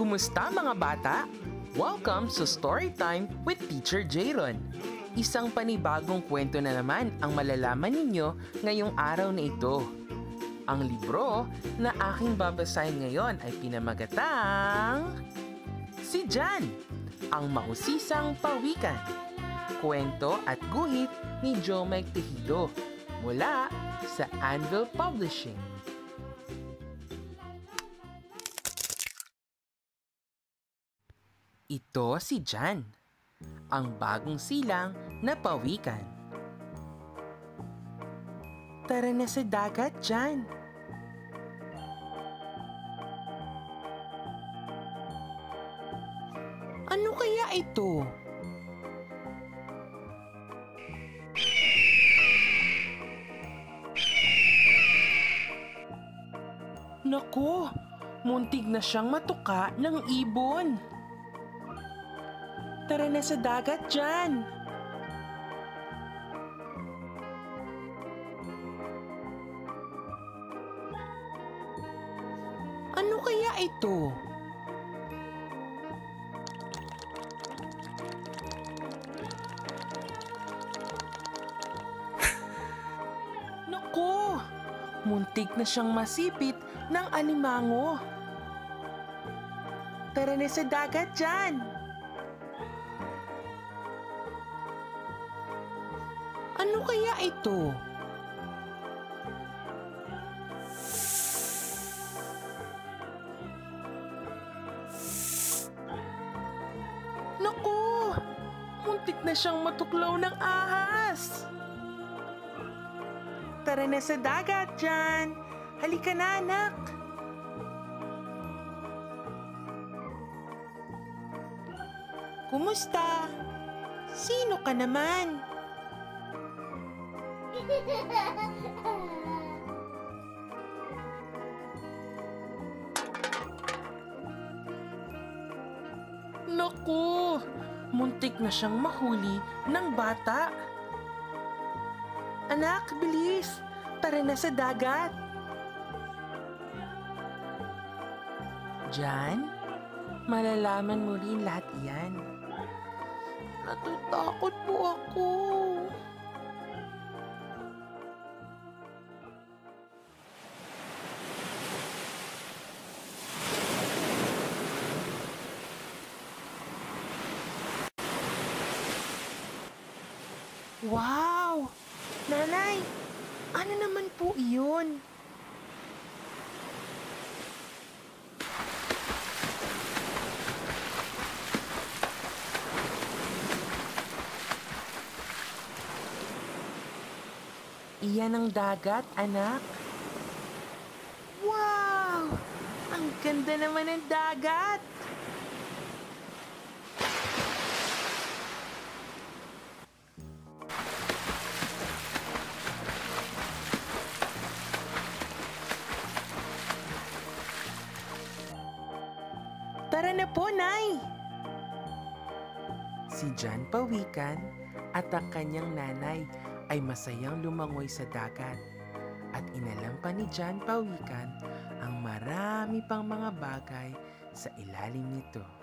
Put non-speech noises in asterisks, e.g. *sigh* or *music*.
Kumusta mga bata? Welcome sa Storytime with Teacher Jayron. Isang panibagong kwento na naman ang malalaman ninyo ngayong araw na ito. Ang libro na aking babasahin ngayon ay pinamagatang... Si Jan, ang mausisang pawikan. Kwento at guhit ni Joe Mike Tejido mula sa Anvil Publishing. Ito si Jan, ang bagong silang na pawikan. Tara na sa dagat, Jan. Ano kaya ito? Nako, muntig na siyang matuka ng ibon. Tara na sa dagat dyan. Ano kaya ito? *laughs* Naku! Muntik na siyang masipit ng alimango. Tara na sa dagat dyan. Ano kaya ito? Naku! Muntik na siyang matuklaw ng ahas! Tara na sa dagat dyan! Halika na, anak! Kumusta? Sino ka naman? Naku! Muntik na siyang mahuli ng bata. Anak, bilis! Tara na sa dagat! Jan, malalaman mo rin lahat yan. Natatakot po ako. Wow! Nanay, ano naman po iyon? Iyan ang dagat, anak. Wow! Ang ganda naman ng dagat! Tara na po, Nay! Si John Pawikan at ang kanyang nanay ay masayang lumangoy sa dagat at inalam pa ni John Pawikan ang marami pang mga bagay sa ilalim nito.